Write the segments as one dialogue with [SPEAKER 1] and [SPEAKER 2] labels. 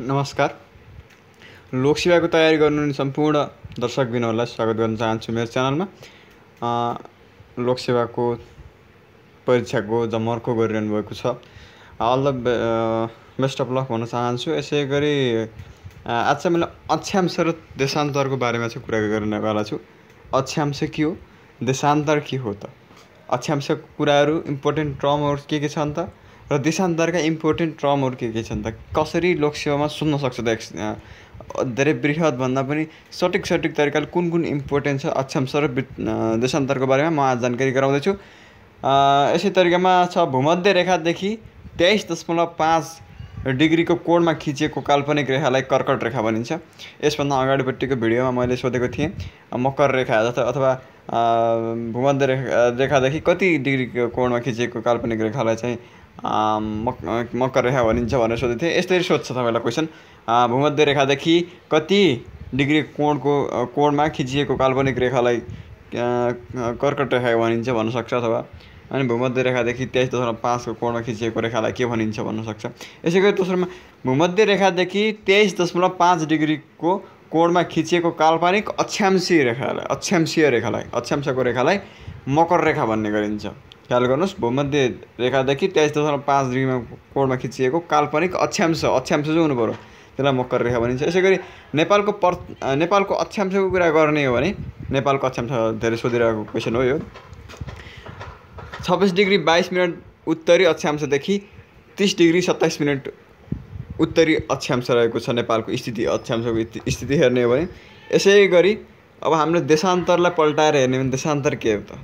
[SPEAKER 1] नमस्कार। लोकसेवाको तयारी गर्नुहुने सम्पूर्ण दर्शकबिनहरूलाई स्वागत गर्न चाहन्छु मेरो च्यानलमा। लोकसेवाको परीक्षाको जमर्को गरिरहनु भएको छ। All the best of luck भन्न चाहन्छु। यसै गरी आज चाहिँ मैले अक्षांश र देशान्तरको बारेमा चाहिँ कुरा गर्नेवाला छु। अक्षांश के हो? देशान्तर के हो त? अक्षांशको कुराहरू इम्पोर्टेन्ट टर्महरू के के छन् त? र देशान्तरका इम्पोर्टेन्ट टर्महरू के के छन् त? कसरी लोकसेवामा सोध्न सक्छ त धेरै बृहत्भन्दा पनि सठिक सठिक तरिकाले कुन कुन इम्पोर्टेन्ट छ अक्षांश र देशान्तरको बारेमा म आज जानकारी गराउँदैछु। यसै तरिकामा छ भूमध्य रेखादेखि तेइस दशमलव पाँच डिग्रीको कोणमा खिचिएको काल्पनिक रेखालाई कर्कट रेखा भनिन्छ। यसभन्दा अगाडिपट्टिको भिडियोमा मैले सोधेको थिएँ मकर रेखा अथवा भूमध्य रेखा रेखादेखि कति डिग्रीको कोणमा खिचिएको काल्पनिक रेखालाई चाहिँ मक मकर रेखा भनिन्छ भनेर सोधेको थिएँ यस्तरी सोध्छ तपाईँलाई क्वेसन भूमध्य रेखादेखि कति डिग्री कोणको कोणमा खिचिएको काल्पनिक रेखालाई कर्कट रेखा भनिन्छ भन्न सक्छ अथवा अनि भूमध्य रेखादेखि तेइस दशमलव पाँचको कोणमा खिचिएको रेखालाई के भनिन्छ भन्न सक्छ यसै गरी दोस्रोमा भूमध्य रेखादेखि तेइस दशमलव पाँच डिग्रीको कोणमा खिचिएको काल्पनिक अक्षांशीय रेखालाई अक्षांशीय रेखालाई अक्षांशको रेखालाई मकर रेखा भन्ने गरिन्छ ख्याल गर्नुहोस् भूमध्य रेखादेखि तेइस दशमलव पाँच डिग्रीमा कोणमा खिचिएको काल्पनिक अक्षांश अक्षांश चाहिँ हुनु त्यसलाई मकर रेखा भनिन्छ। यसै गरी नेपालको पर नेपालको अक्षांशको कुरा गर्ने हो भने नेपालको अक्षांश धेरै सोधिरहेको क्वेसन हो यो। छब्बिस डिग्री बाइस मिनट उत्तरी अक्षांशदेखि तिस डिग्री सत्ताइस मिनट उत्तरी अक्षांश रहेको छ नेपालको स्थिति अक्षांशको स्थिति हेर्ने हो भने। यसै गरी अब हाम्रो देशान्तरलाई पल्टाएर हेर्ने भने देशान्तर के हो त?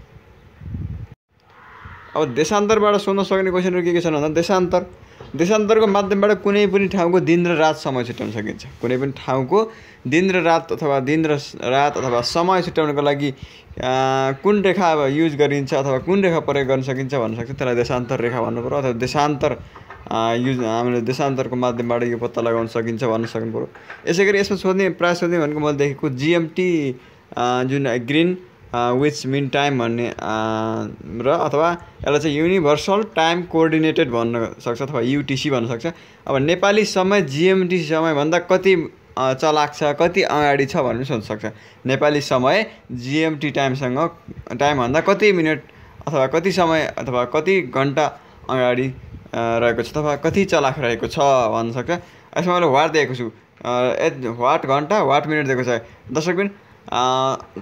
[SPEAKER 1] अब देशान्तरबाट सोध्न सक्ने क्वेसनहरू के के छन् भन्दा देशान्तर। देशान्तरको माध्यमबाट कुनै पनि ठाउँको दिन र रात समय छुट्याउन सकिन्छ। कुनै पनि ठाउँको दिन र रात अथवा दिन र रात अथवा समय छुट्याउनको लागि कुन रेखा अब युज गरिन्छ अथवा कुन रेखा प्रयोग गर्न सकिन्छ भन्न सक्छ? त्यसलाई देशान्तर रेखा भन्नु पऱ्यो अथवा देशान्तर युज हामीले देशान्तरको माध्यमबाट यो पत्ता लगाउन सकिन्छ भन्न सक्नु पऱ्यो यसै गरी यसमा सोध्ने प्रायः सोध्ने भनेको मैले देखेको जिएमटी जुन ग्रिन विच मिन टाइम भन्ने र अथवा यसलाई चाहिँ युनिभर्सल टाइम कोअर्डिनेटेड भन्न सक्छ अथवा युटिसी भन्न सक्छ। अब नेपाली समय जिएमटी समयभन्दा कति चलाक छ कति अगाडि छ भन्ने सोध्न सक्छ। नेपाली समय जिएमटी टाइमसँग टाइमभन्दा कति मिनट अथवा कति समय अथवा कति घन्टा अगाडि रहेको छ अथवा कति चलाक रहेको छ भन्न सक्छ। यसमा मैले वाट दिएको छु। वाट घन्टा वाट मिनट दिएको छ। दर्शकबिन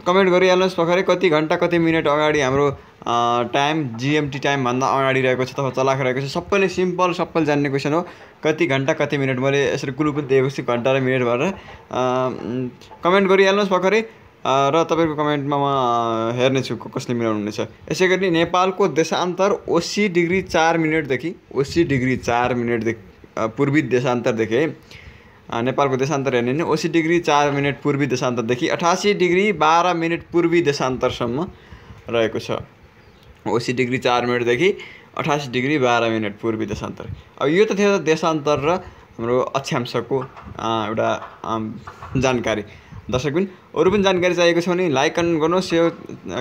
[SPEAKER 1] कमेन्ट गरिहाल्नुहोस् भर्खरै कति घन्टा कति मिनट अगाडि हाम्रो टाइम जिएमटी टाइमभन्दा अगाडि रहेको छ अथवा चलाएको रहेको छ। सबैले सिम्पल सबैले जान्ने क्वेसन हो कति घन्टा कति मिनट? मैले यसरी कुलु पनि दिएको छु घन्टा र मिनट भएर कमेन्ट गरिहाल्नुहोस् भर्खरै। र तपाईँको कमेन्टमा म हेर्नेछु कसले मिलाउनु हुनेछ यसै गरी नेपालको देशान्तर असी डिग्री चार मिनटदेखि असी डिग्री चार मिनटदेखि पूर्वी देशान्तरदेखि है। नेपालको देशान्तर हेर्ने भने असी डिग्री चार मिनट पूर्वी देशान्तरदेखि अठासी डिग्री बाह्र मिनट पूर्वी देशान्तरसम्म रहेको छ। असी डिग्री चार मिनटदेखि अठासी डिग्री बाह्र मिनट पूर्वी देशान्तर। अब यो त थियो देशान्तर र हाम्रो अक्षांशको एउटा जानकारी। दर्शक पनि अरू पनि जानकारी चाहिएको छ भने लाइक गर्नुहोस् यो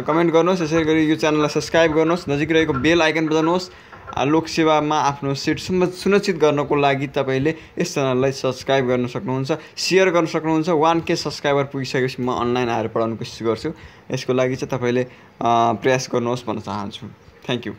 [SPEAKER 1] कमेन्ट गर्नुहोस् यसै गरी यो च्यानललाई सब्सक्राइब गर्नुहोस्। नजिक रहेको बेल आइकन बजाउनुहोस्। लोकसेवामा आफ्नो सिट सुनिश्चित गर्नको लागि तपाईँले यस च्यानललाई सब्सक्राइब गर्न सक्नुहुन्छ सेयर गर्न सक्नुहुन्छ। वान के सब्सक्राइबर पुगिसकेपछि म अनलाइन आएर पढाउने कोसिस गर्छु। यसको लागि चाहिँ तपाईँले प्रयास गर्नुहोस् भन्न चाहन्छु। Thank you.